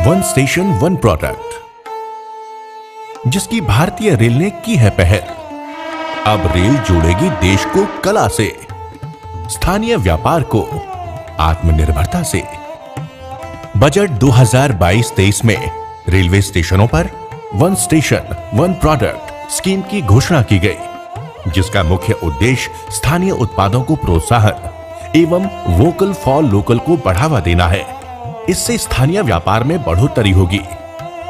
One station, one product, जिसकी भारतीय rail ने की है पहल। अब रेल जोड़ेगी देश को कला से, स्थानीय व्यापार को आत्मनिर्भरता से। बजट 2022-23 में रेलवे स्टेशनों पर one station, one product scheme की घोषणा की गई, जिसका मुख्य उद्देश्य स्थानीय उत्पादों को प्रोत्साहन एवं वोकल फॉर लोकल को बढ़ावा देना है। इससे स्थानीय व्यापार में बढ़ोतरी होगी।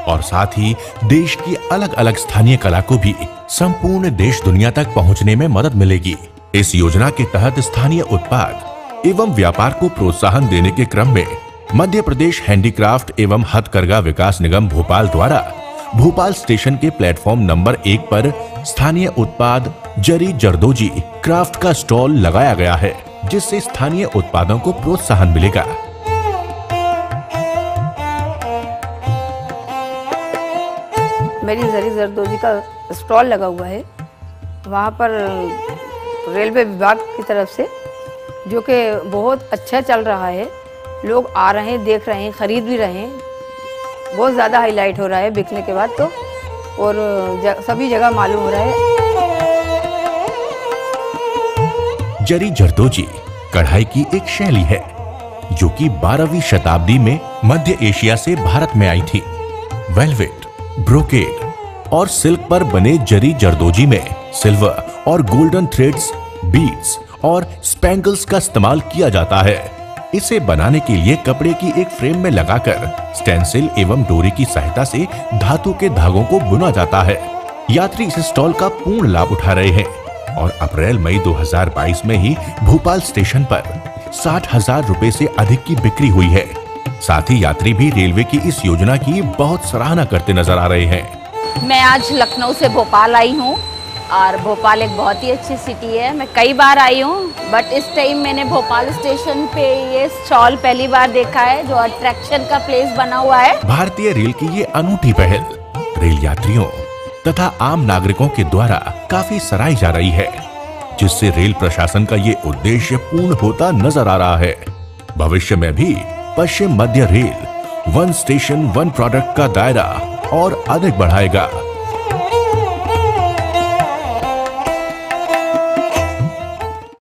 और साथ ही देश की अलग अलग स्थानीय कला को भी संपूर्ण देश दुनिया तक पहुँचने में मदद मिलेगी। इस योजना के तहत स्थानीय उत्पाद एवं व्यापार को प्रोत्साहन देने के क्रम में मध्य प्रदेश हैंडीक्राफ्ट एवं हथकरघा विकास निगम भोपाल द्वारा भोपाल स्टेशन के प्लेटफॉर्म नंबर एक पर स्थानीय उत्पाद जरी जरदोजी क्राफ्ट का स्टॉल लगाया गया है, जिससे स्थानीय उत्पादों को प्रोत्साहन मिलेगा। मेरी जरी जरदोजी का स्टॉल लगा हुआ है। वहाँ पर रेलवे विभाग की तरफ़ से, जो कि बहुत अच्छा चल रहा है। लोग आ रहे हैं, देख रहे हैं, ख़रीद भी रहे हैं। बहुत ज़्यादा हाईलाइट हो रहा है बिकने के बाद तो। और सभी जगह मालूम हो रहा है। जरी जरदोजी कढ़ाई की एक शैली है, जो कि 12वीं शताब्दी में मध्य एशिया से भारत में आई थी। वेलवेट ब्रोकेड और सिल्क पर बने जरी जरदोजी में सिल्वर और गोल्डन थ्रेड्स, बीड्स और स्पेंगल्स का इस्तेमाल किया जाता है। इसे बनाने के लिए कपड़े की एक फ्रेम में लगाकर स्टेंसिल एवं डोरी की सहायता से धातु के धागों को बुना जाता है। यात्री इस स्टॉल का पूर्ण लाभ उठा रहे हैं और अप्रैल, मई 2022 में ही भोपाल स्टेशन पर साठ हज़ार रूपए ऐसी अधिक की बिक्री हुई है। साथ ही यात्री भी रेलवे की इस योजना की बहुत सराहना करते नज़र आ रहे हैं। मैं आज लखनऊ से भोपाल आई हूँ और भोपाल एक बहुत ही अच्छी सिटी है। मैं कई बार आई हूँ बट इस टाइम मैंने भोपाल स्टेशन पे ये स्टॉल पहली बार देखा है जो अट्रैक्शन का प्लेस बना हुआ है। भारतीय रेल की ये अनूठी पहल रेल यात्रियों तथा आम नागरिकों के द्वारा काफ़ी सराही जा रही है जिससे रेल प्रशासन का ये उद्देश्य पूर्ण होता नज़र आ रहा है। भविष्य में भी पश्चिम मध्य rail one station one product का दायरा और अधिक बढ़ाएगा।